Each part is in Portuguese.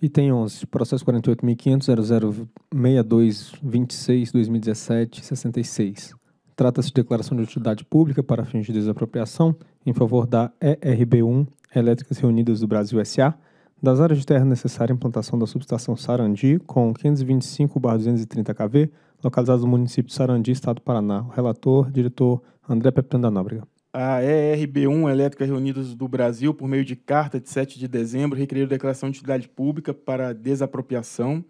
Item 11, processo 48.500.006226-2017-66. Trata-se de declaração de utilidade pública para fins de desapropriação em favor da ERB1 Elétricas Reunidas do Brasil S.A., das áreas de terra necessária à implantação da subestação Sarandi, com 525-230 kV, localizadas no município de Sarandi, Estado do Paraná. O relator, diretor André Pepitão da Nóbrega. A ERB1 Elétricas Reunidas do Brasil, por meio de carta de 7 de dezembro, requeriu declaração de utilidade pública para desapropriação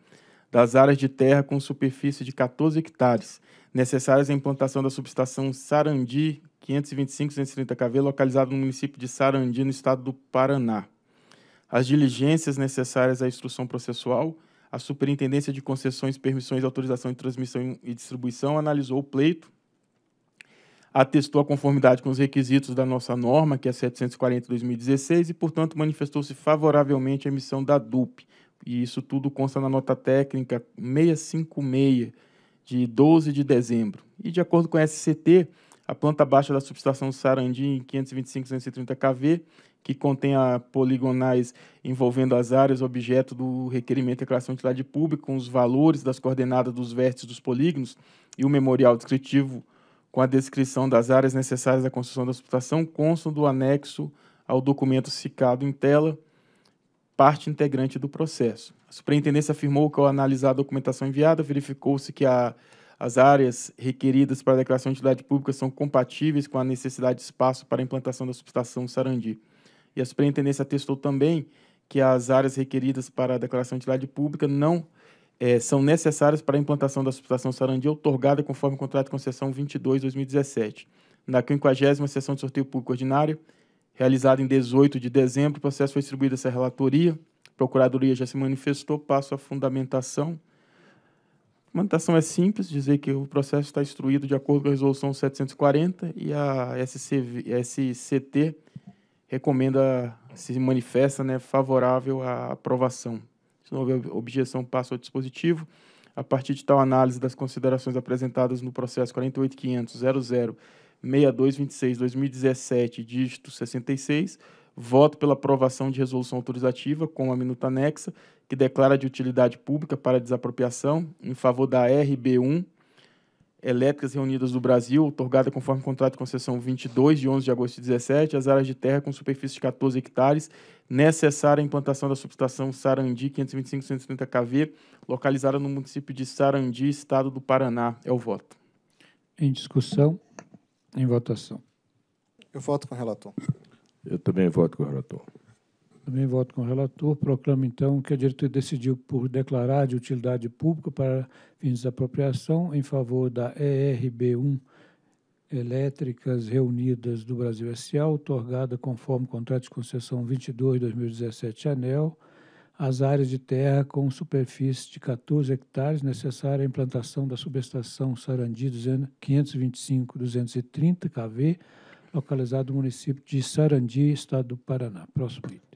das áreas de terra com superfície de 14 hectares, necessárias à implantação da subestação Sarandi 525-230 kV, localizada no município de Sarandi, no estado do Paraná. As diligências necessárias à instrução processual, a Superintendência de Concessões, Permissões, Autorização de Transmissão e Distribuição analisou o pleito, atestou a conformidade com os requisitos da nossa norma, que é 740-2016, e, portanto, manifestou-se favoravelmente à emissão da DUP. E isso tudo consta na nota técnica 656, de 12 de dezembro. E, de acordo com a SCT, a planta baixa da subestação Sarandi em 525-230 kV que contém a poligonais envolvendo as áreas objeto do requerimento de declaração de utilidade pública, com os valores das coordenadas dos vértices dos polígonos e o memorial descritivo com a descrição das áreas necessárias à construção da subestação constam do anexo ao documento cicado em tela, parte integrante do processo. A superintendência afirmou que, ao analisar a documentação enviada, verificou-se que a, as áreas requeridas para a declaração de utilidade pública são compatíveis com a necessidade de espaço para a implantação da subestação Sarandi. E a superintendência atestou também que as áreas requeridas para a declaração de utilidade pública não é, são necessárias para a implantação da subestação Sarandi otorgada conforme o contrato de concessão 22-2017. Na 50 sessão de sorteio público ordinário, realizada em 18 de dezembro, o processo foi distribuído essa relatoria, a Procuradoria já se manifestou, passo a fundamentação. A fundamentação é simples, dizer que o processo está instruído de acordo com a Resolução 740 e a SCT recomenda, se manifesta né, favorável à aprovação. Se não houver objeção, passo ao dispositivo. A partir de tal análise das considerações apresentadas no processo 48.500.00.6226-2017, dígito 66, voto pela aprovação de resolução autorizativa com a minuta anexa, que declara de utilidade pública para desapropriação em favor da RB1 Elétricas Reunidas do Brasil, otorgada conforme contrato de concessão 22 de 11 de agosto de 17, as áreas de terra com superfície de 14 hectares, necessária à implantação da subestação Sarandi 525-130 kV, localizada no município de Sarandi, estado do Paraná. É o voto. Em discussão, em votação. Eu voto com o relator. Eu também voto com o relator. Também voto com o relator. Proclamo, então, que a diretoria decidiu por declarar de utilidade pública para fins de apropriação em favor da ERB1 Elétricas Reunidas do Brasil S.A., otorgada conforme contrato de concessão 22-2017 ANEL, as áreas de terra com superfície de 14 hectares necessária à implantação da subestação Sarandi 525-230 kV, localizado no município de Sarandi, estado do Paraná. Próximo item.